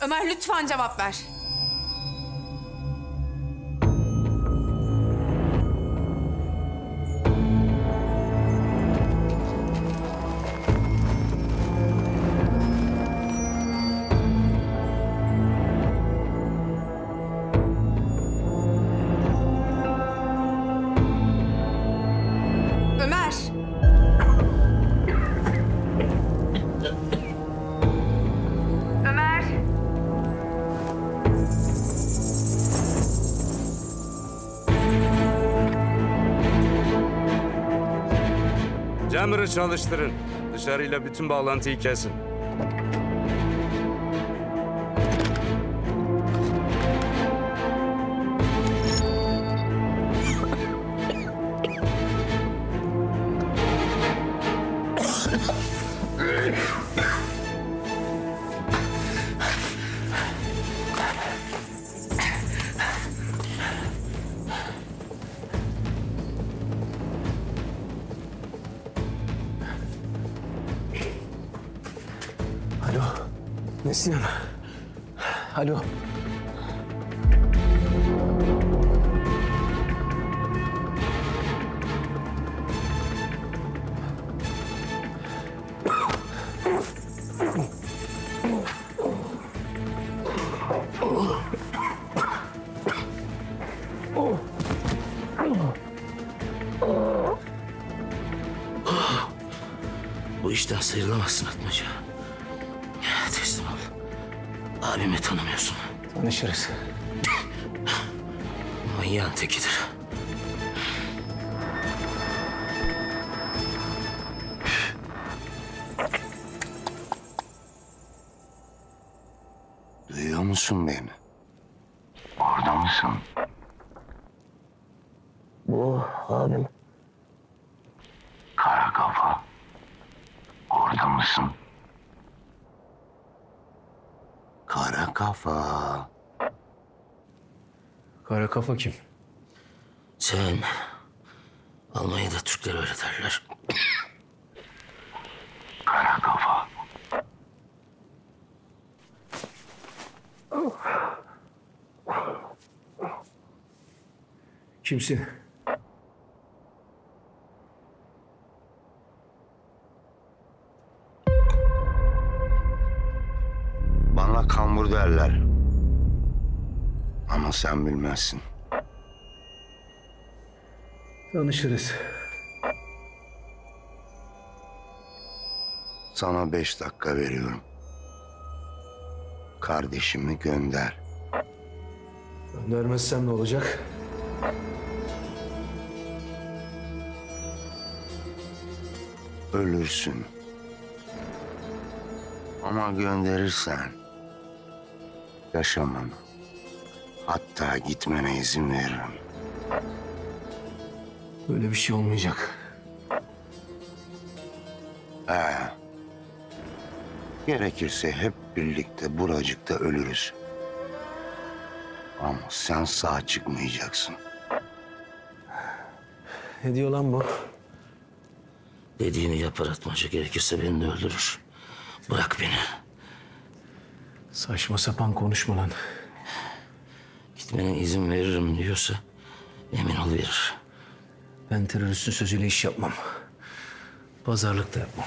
Ömer lütfen cevap ver. Jammer'ı çalıştırın. Dışarıyla bütün bağlantıyı kesin. Neslihan. Alo. Bu işten sıyrılamazsın Atmaca. Abimi tanımıyorsun. Tanışırız. Manyağın tekidir. Duyuyor musun beni? Orada mısın? Bu abim. Kara kafa. Orada mısın? Kara kafa. Kara kafa kim? Sen Almanya'da Türkler öyle derler. Kara kafa. Kimsin? Bana kambur derler. Ama sen bilmezsin. Tanışırız. Sana beş dakika veriyorum. Kardeşimi gönder. Göndermezsem ne olacak? Ölürsün. Ama gönderirsen yaşamanı hatta gitmene izin veririm. Böyle bir şey olmayacak. He. Gerekirse hep birlikte buracıkta ölürüz. Ama sen sağ çıkmayacaksın. Ne diyor lan bu? Dediğini yapar Atmaca. Gerekirse beni de öldürür. Bırak beni. Saçma sapan konuşma lan. Gitmene izin veririm diyorsa emin ol verir. Ben teröristin sözüyle iş yapmam. Pazarlık da yapmam.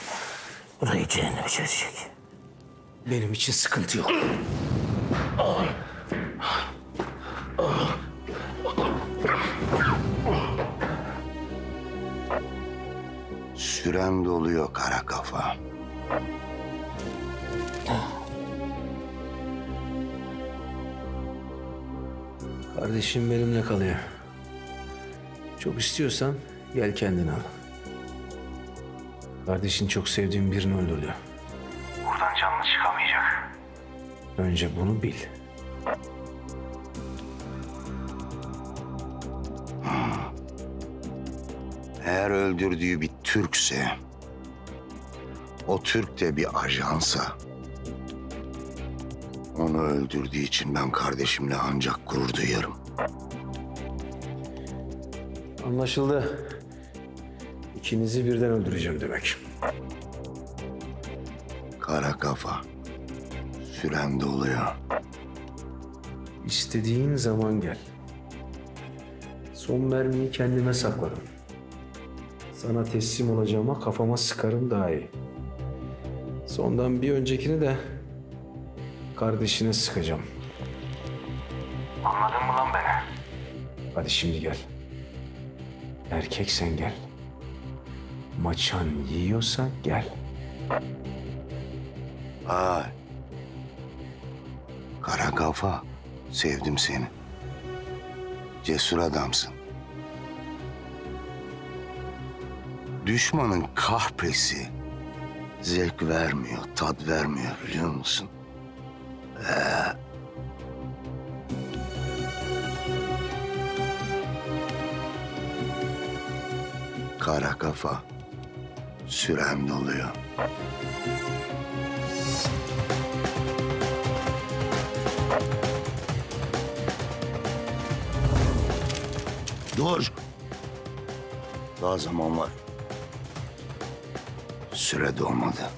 Burayı cehenneme çevirecek. Benim için sıkıntı yok. Süren doluyor kara kafa. Kardeşim benimle kalıyor. Çok istiyorsan gel kendin al. Kardeşin çok sevdiğim birini öldürdü. Buradan canlı çıkamayacak. Önce bunu bil. Eğer öldürdüğü bir Türkse, o Türk de bir ajansa, onu öldürdüğü için ben kardeşimle ancak gurur duyarım. Anlaşıldı. İkinizi birden öldüreceğim demek. Kara kafa, süren doluyor. İstediğin zaman gel. Son mermiyi kendime sakladım. Sana teslim olacağıma kafama sıkarım daha iyi. Sondan bir öncekini de kardeşine sıkacağım. Anladın mı lan beni? Hadi şimdi gel. Erkek sen gel. Maçan yiyorsa gel. Ay. Kara kafa. Sevdim seni. Cesur adamsın. Düşmanın kahpesi zevk vermiyor, tat vermiyor biliyor musun? Kara kafa. Süren doluyor. Dur. Daha zaman var. Süre dolmadı.